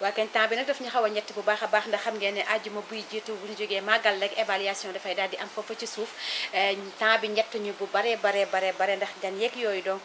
waa kañ temps bi nag daf ñu xaw a ñett bu baax a baax ndax xam ngeen ne àjjuma buy jiitu bu ñu jógee màggal rek évaluation dafay daal di am foofu ci suuf temps bi ñett ñu bu bare bare bare bare ndax gan yeeg yooyu donc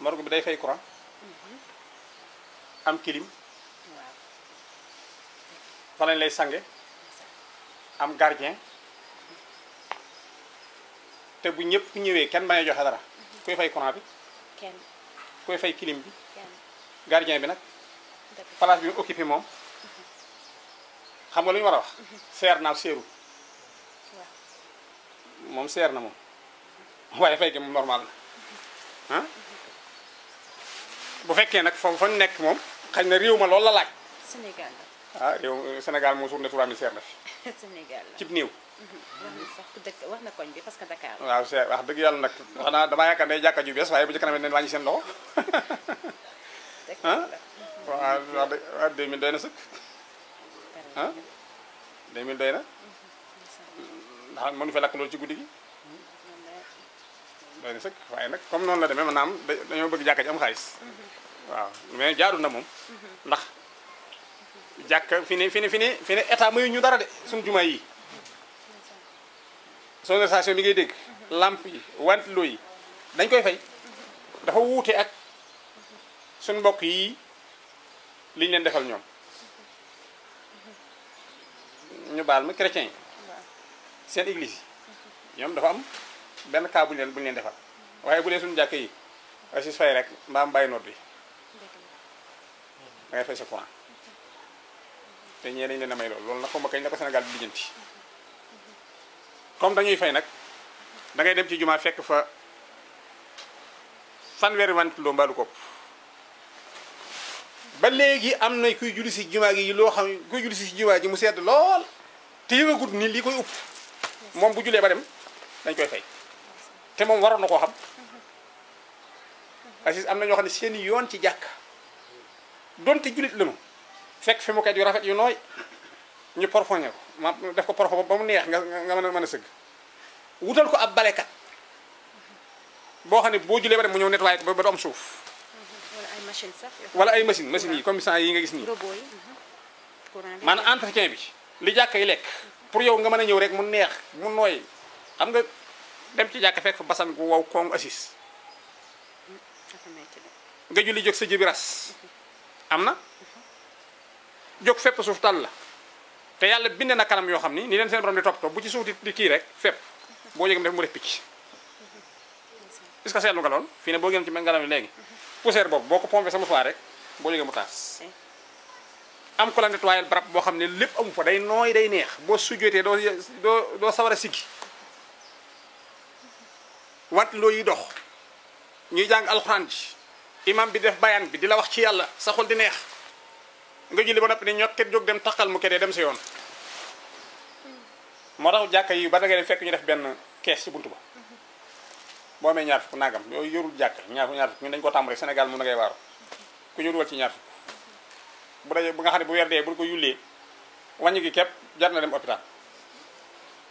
morgue bi day fay courant am kilim waaw fa lañ lay sange am gardien te bu ñëpp ñëwee kenn bañ a joxe dara kuy fay courant bi kenn kuy fay kilim bi kenn gardien bi nag dëgg place bi mu occupé moom xam nga lu ñu war a wax seer naa seeru waaw moom seer na moom waaye fay gi moom normal na ah bu fekkee nag foofu fa nekk moom xañ na réew ma loolu la laaj Sénégal ah réew Sénégal moom suur na 3000 seer na fi la Sénégal la cib néew wax na sax ku dëkk wax na koñ bi parce que Dakar la waaw seer wax dëgg yàlla nag xanaa damaa yaakaar ne jàkka ju bees waaye bu ci kanamee dañ wàññi seen loxo Dakar la waaw wax dëgg waaw 2000 doy na sëkk ah 2000 doy na ndax mënu fa lakk loolu ci guddi gi doy na sëkk waaye nag comme noonu la demee maanaam da- dañoo bëgg jàkka ji am xaalis waaw mais jaadu na moom ndax jàkka fi ne fi ne fi ne fi ne état mayu ñu dara de suñu jumaa yi sonorisation bi ngay dégg lampe yi wantiloo yi dañ koy fay dafa wuute ak suñu mbokk yi liñ leen defal ñoom ñu baal ma chrétien yi seen église yi ñoom dafa am benn cas bu ñu leen bu ñu leen defal waaye bu dee suñu jàkk yi asis fay rek mbaam bàyyi nodd yi da ngay fay sa courant te ñee dañ leen a may loolu loolu nag xaw ma kañ la ko Sénégal bi lijjanti comme dañuy fay nag da ngay dem ci jumaa fekk fa fanweeri wantuloo mbaalu kopp ba léegi am na kuy julli si jumaa gi loo xam kuy julli si jumaa ji mu sedd lool te yëgagut ni lii koy upp moom bu julee ba dem dañ koy fay te moom waroon na koo xam Aziz am na ñoo xam ne seen yoon ci jàkk donte jullit lañu fekk fi mu kat yu rafet yu nooy ñu porfoñe ko ma def ko porfo ba mu neex nga nga mën a mën a sëgg wutal ko ab balekat boo xam ne boo julee ba dem mu ñëw nettoyé ko ba ba du am suuf wala ay machine sax. wala ay machine machine yi comme ça yi nga gis nii robot yi. courant bi. maanaam entretien bi li jàkk yi lekk pour yow nga mën a ñëw rek mu neex mu nooy xam nga dem ci jàkk fekk fa basan gu wow koŋ assis dafa metti de. nga julli jóg sa jibi ras am na jóg fépp suuf tàll la te yàlla bind na kanam yoo xam ni ni leen seen borom di toppatoo bu ci suuf di di kii rek fépp boo yëgam def mu def picc est-ce que seetlu nga lool fii ne boo génn ci mel ngalam yi léegi poussière boobu boo ko pompé sama fois rek boo yëgee mu taas am ko la nettoyé barab boo xam ne lépp amu fa day nooy day neex boo sujjootee doo doo doo sawar a siggi want loo yi dox ñuy jàng alxuraan ji imam bi def bayaan bi di la wax ci yàlla sa xol di neex nga julli ba noppi ne ñoo ket jóg dem taqal mu kedee dem sa yoon moo tax jàkka yi ba da ngay dem fekk ñu def benn kees ci buntu ba boo amee ñaar fukk nangam yooyu yorul jàkka ñaar ñaar fukk ñun dañu ko tàmm rek Sénégal moom da ngay waaru ku ñu dugal ci ñaar fukk bu dajee bu nga xam ne bu weer dee bu ñu ko yullee wàññi gi képp jar na dem hôpital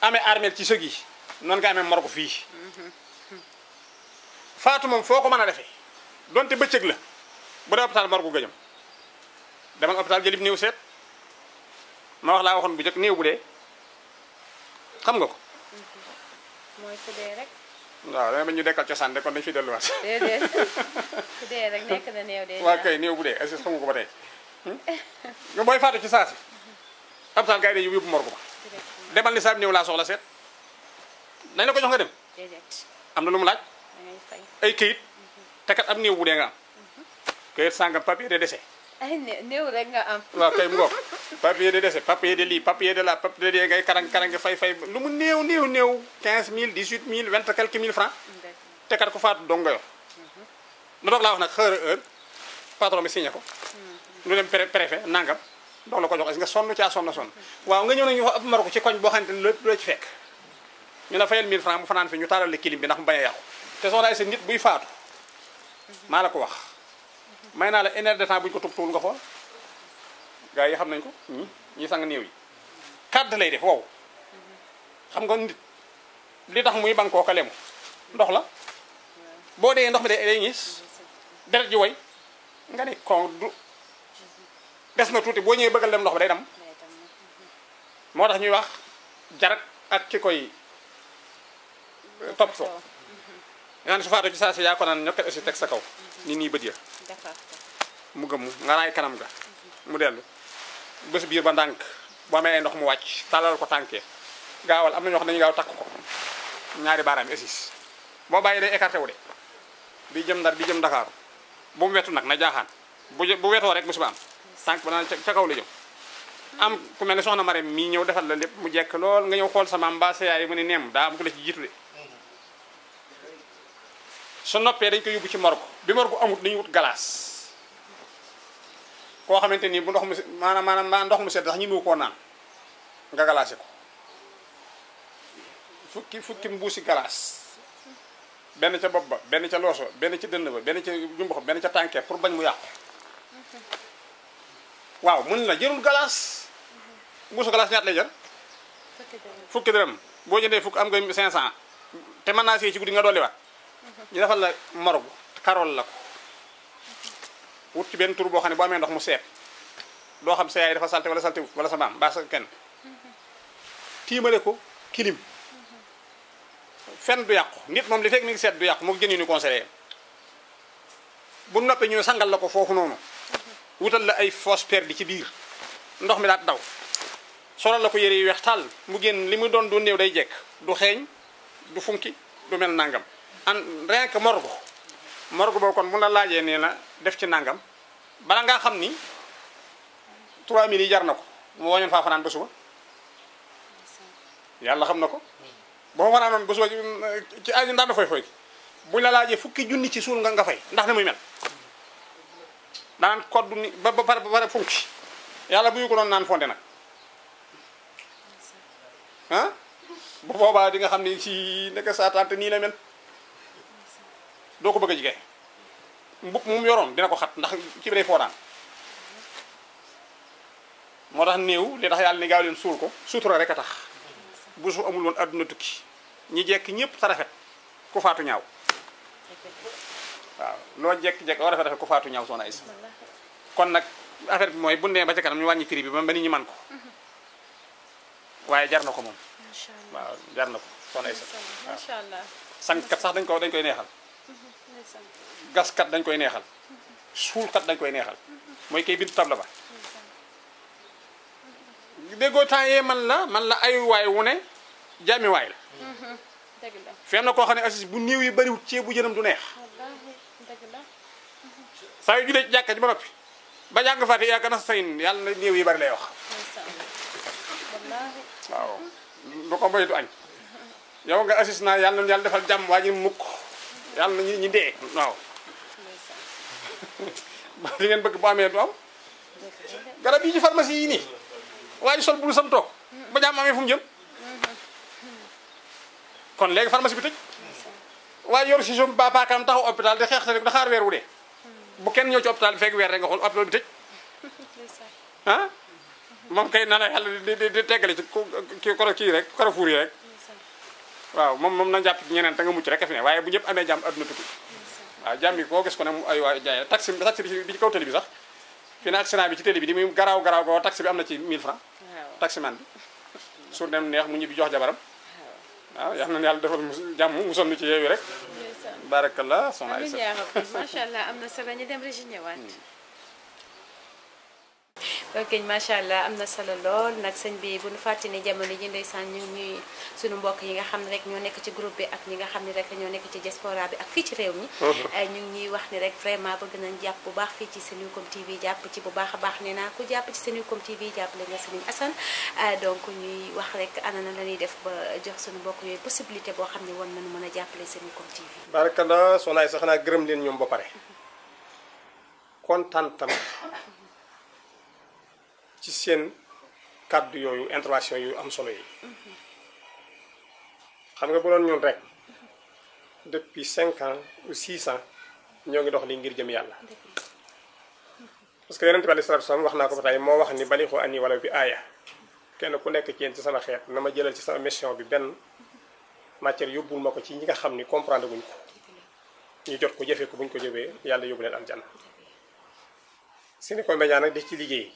amee armeel ci sëg yi noonu nga amee morgue fii faatu moom foo ko mën a defee donte bëccëg la bu dee hôpital morgue nga jëm demal hôpital jëlib néew seet ma wax laa waxoon bu njëkk néew bu dee xam nga ko mooy ku dee rek waaw dama ba ñu dekkal cosaan de kon dañ fi delluwaat déedéet ku dee rek nekk na néew dee waa kay néew bu dee est-ce que xam nga ko ba tey nga booy faatu ci saa si hôpital gaynde yóbbu yóbbu morgue ba demal ni saab néew laa soxla seet nañ la ko jox nga dem déedéet am na lu mu laaj da ngay fay ay këyit te kat am néew bu dee nga am këyit sàngam papier de décès ay né- néew rek nga am waaw kay mu ngoog papier de décès papier de lii papier de la papier de ngay karang karang nga fay fay lu mu néew néew néew 15000 18000 20 quelques mille francs Dëgg la. te kat ku faatu dong nga yor nu doog laa wax nag xëy na heure patron bi signé ko nu dem pré- préfet nangam doog la ko jox est-ce que sonn caa sonn sonn waaw nga ñëw nag ñu ab Maroc ci koñ boo xamante ne lépp loo ci fekk ñu la fayal 1000 francs mu fanaan fi ñu taalal la kilim bi ndax mu bañ a yàqu te soxna ay sa nit buy faatu maa la ko wax may naa la une heure de temps bu ñu ko tub tuul nga xool gars yi xam nañ ko ñi ñi sang néew yi kàdd lay def wow xam nga nit li tax muy bankoo ka lemu ndox la boo dee ndox mi day day ngis deret ji way nga ne kon du des na tuuti boo ñëwee bëggal dem ndox mi day dem moo tax ñuy wax jarak ak ki koy toppatoo nga ne su faatu ci saa si yaa ko naan ñokket aussi teg sa kaw ni nii bët ya d'accord mu gëmm nga raay kanam ga mu dellu bés biir ba ndànk boo amee ay ndox mu wàcc tàllal ko tànkee gaawal am na ñoo xam ne dañu gaaw takk ko ñaari baaraam yi assis boo bàyyi day écarté wu de bi jëm ndar bi jëm Dakar bu mu wetu nag na jaaxaan bu jë- bu wetoo rek musiba am tànk ba naan ca ca kaw la jëm am ku mel ne soxna Marème mii ñëw defal la lépp mu jekk lool nga ñëw xool sa maam mbaa sa yaay mu ne neem daa am ku la ci jiitu de su noppee dañ ko yóbbu ci morgue bi morgue amut dañuy wut glace koo xamante ni bu ndox mu se- maanaam maanaam ma ndox mu sedd sax ñi mu koo naan nga galaase ko fukki fukki mbuusi galaas benn ca bopp ba benn ca looso benn ca dënn ba benn ca jumbax benn ca tànkee pour bañ mu yàqu waaw mun la jërul galaas mbuusu galaas ñaat lay jar fukki dërëm boo jëndee fukk am nga 500 te mën naa sëy ci guddi nga dolli waat ñu defal la morgu karol la ko wut ci benn tur boo xam ne boo amee ndox mu seet doo xam sa yaay dafa salte wala salte wut wala sa maam baa sa kenn tiimale ko kilim fenn du yàqu nit moom li fekk mi ngi seet du yàqu moo jën yu ni conseillé bu noppee ñu sangal la ko foofu noonu wutal la ay fosse perdue ci biir ndox mi daat daw solal la ko yére yu weex tàll mu génn li mu doon du néew day jekk du xeeñ du funki du mel nangam an rien que morgo morgo boobu kon mu la laajee nee na def ci nangam bala ngaa xam ni 3000 yi jar na ko mu wañoon faa fanaan ba suba yàlla xam na ko boo ko fanaanoon ba suba ci ci aji ndànd foy foy bu ñu la laajee fukki junni ci suul nga nga fay ndax ne muy mel daan koddu ni ba ba pare ba pare funki yàlla bu ñu ko doon naan fonde nag ah bu boobaa di nga xam ne ci nekk saa tante nii la mel doo ko bëgg a jigéen mbub mu mu yoroon dina ko xat ndax ci biir foodaan moo tax néew li tax yàlla ni gaaw leen suul ko sutura rek a tax bu su amul woon àdduna tukki ñi jekk ñëpp sa rafet ku faatu ñaaw waaw loo jekk-jekk loo rafet rafet ku faatu ñaaw soxna Aysa kon nag affaire bi mooy bu nee ba ca kanam ñu wàññi prix bi ba ba nit ñi man ko waaye jar na ko moom macha allah waaw jar na ko soxna Aysa macha allah sànqkat sax dañ ko dañ koy neexal ndeysaan gaskat dañ koy neexal suulkat dañ koy neexal mooy kay bind tabla ba déggoo temps yee man la man la ay waay wu ne jàmmi waay la dëgg la fi am na koo xam ne assis bu néew yi bëriwut ceeb bu jënam du neex wallaahi dëgg la saa yu julee ci jàkka ji ba noppi ba jàng fàtte yaa kana sayin yàlla na néew yi bari lay wax ndeysaan wallaahi waaw du ko moy du añ yow nga assis naa yàlla na yàlla defal jàmm waa ji mukk yàlla na ñi ñi dee waaw li ngeen bëgg bu amee du am garab yi ci pharmacie yi nii waa ji sol bulu sam toog ba jàmm amee fu mu jëm kon léegi pharmacie bi tëj waaye yor si som ba paakaam taxaw hôpital di xeex te da xaar weer wu dee bu kenn ñëw ci hôpital bi fekk weer rek nga xool hôpital bi tëj ah moom kay na la yàlla di di di teggale ci ku kii koro kii rek koro fuur yi rek waaw moom moom na jàpp ci ñeneen te nga mucc rek a fi ne waaye bu ñëpp amee jàmm adduna tukki waaw jàmm yi koo gis ko ne mu ay waay jaay taxi bi taxi bi ci- bi ci kaw télé bi sax fi ne accident bi ci télé bi di muy garaaw garaaw goo taxi bi am na ci 1000 francs waaw taximan bi suur dem neex mu ñibbi jox jabaram waaw yal na yàlla defal mus- jàmm musal nu ci yeewi rek ndeysaan barakallah soxna amiin Aïssa yaa rabbi macha allah am na solo ñu dem régi ñëwaat ok macha allah am na solo lool nag sëñ bi bu ñu fàtte ni jamono ji ndeysaan ñu ñuy suñu mbokk yi nga xam ne rek ñoo nekk ci groupe bi ak ñi nga xam ne rek ñoo nekk ci diaspora bi ak fii ci réew mi eh, ñu ngi ñuy wax ni rek vraiment bëgg nañ jàpp bu baax fii ci Senucom TV jàpp ci bu baax a baax nee naa ku jàpp ci Senucom TV jàppale nga Serigne Assane eh, donc ñuy wax rek ana na la ñuy def ba jox suñu mbokk yooyu possibilité boo xam ne war nañu mën a jàppale Senucom TV barakallah soxna ay sax naa gërëm leen ñoom ba pare kontaan tam ci seen kàddu yooyu intervention yu am solo yi xam nga bu doon ñun rek depuis cinq ans ou six ans ñoo ngi dox li ngir jëm yàlla parce que yonent bi alayhi salaatu salaam wax naa ko ba tey moo wax ni balixu ani wala bi aaya kenn ku nekk ci yéen ci sama xeet na ma jëlal ci sama mission bi benn matière yóbbul ma ko ci ñi nga xam ni comprendre guñ ko ñu jot ko jëfee ko bu ñu ko jëfee yàlla yóbbu leen aljanna Sénégal Média nag di ci liggéey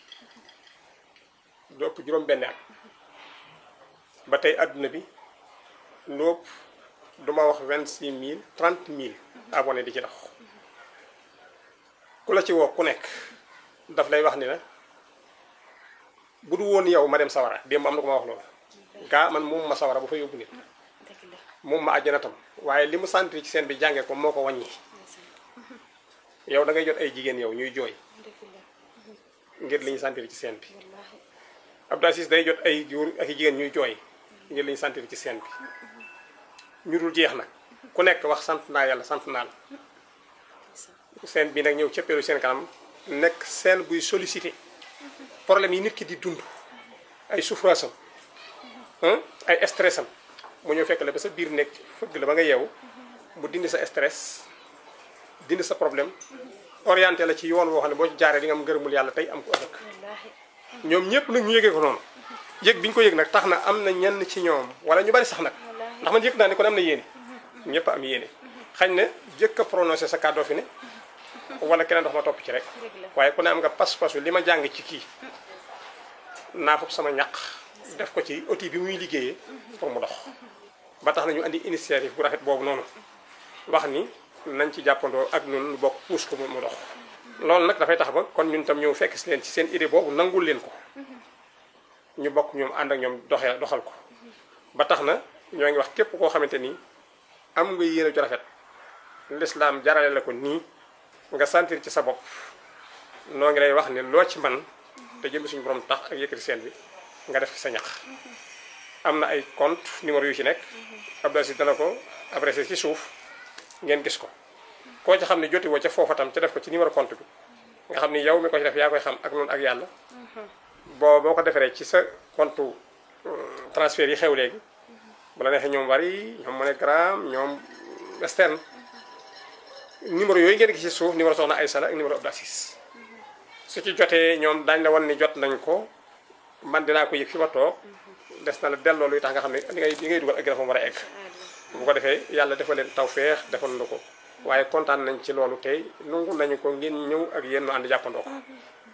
lu ëpp juróom benn at ba tey àdduna bi lu ëpp du ma wax vingt six mille trente mille abonné di ci dox ku la ci woo ku nekk daf lay wax ni la bu du woon yow ma dem sawara démb am na ko ma wax loolu gaa man moom ma sawara bu fa yóbbu nit moom ma àjjana tam waaye li mu sentir ci seen bi jàngee ko moo ko wàññi yow da ngay jot ay jigéen yow ñuy jooy ngir li ñu sentir ci seen bi Abdou Aziz day jot ay góor ak i jigéen ñuy jooy ngir li ñu sentir ci seen bi ñu dul jeex nag ku nekk wax sant naa yàlla sant naa la seen bi nag ñëw cëppeelu seen kanam nekk seen buy sollicité problème yi nit ki di dund ay souffrance am ay stress am mu ñëw fekk la ba sa biir nekk fëgg la ba nga yeewu mu dindi sa stress dindi sa problème orienté la ci yoon woo xam ne boo ci jaaree di nga am ngërëmul yàlla tey am ko ëllëg ñoom ñëpp nag ñu yëgee ko noonu yëg bi ñu ko yëg nag tax na am na ñenn ci ñoom wala ñu bari sax nag ndax man yëg naa ni kon am na yéene ñëpp am yéene xañ na jëkk a prononcé sa kàddoo fi ne wala keneen dox ma topp ci rek waaye ku ne am nga pas-pasu li ma jàng ci kii naa foofu sama ñaq def ko ci outil bi muy liggéeyee pour mu dox ba tax na ñu andi initiative bu rafet boobu noonu wax ni nañ ci jàppandoo ak ñun lu bokk puus ko mu mu dox loolu nag dafay tax ba kon ñun tam ñëw fekk si leen ci seen idée boobu nangul leen ko ñu bokk ñoom ànd ak ñoom doxee doxal ko ba tax na ñoo ngi wax képp koo xamante ni am nga yéene ju rafet lislaam jarale la ko nii nga sentir ci sa bopp noo ngi lay wax ne loo ci man te jëm suñu borom tax ak yëkkati seen bi nga def ci sa ñax am na ay compte numéro yu ci nekk Abdou Aziz dana ko adressé ci suuf ngeen gis ko koo ci xam ne joti woo ca foofa tam ca def ko ci numéro compte bi nga xam ni yow mi ko ci def yaa koy xam ak noonu ak yàlla boo boo ko defaree ci sa compte transfert yi xew léegi bu la neexee ñoom wari ñoom MoneyGram ñoom Western numéro yooyu ngeen gis ci suuf numéro soxna Aïssa la ak numéro Abdou Aziz su ci jotee ñoom daañu la wan ni jot nañ ko man dinaa ko yëg fi ma toog des na la delloo luy tax nga xam ne li ngay li ngay dugal ak dafa war a egg bu ko defee yàlla defal leen tawféex defal na ko waaye kontaan nañ ci loolu tey nangu nañu ko ngeen ñëw ak yéen ñu ànd jàppandoo ko